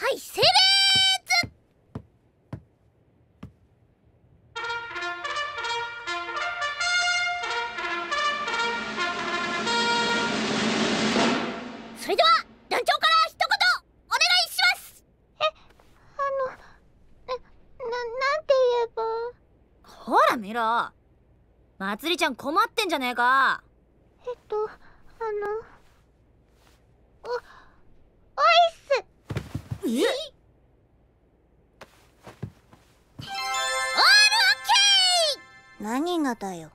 はい整列それでは団長から一言お願いします。あのななんて言えば？ほら見ろまつりちゃん困ってんじゃねえか何オールオッケー！何がだよ。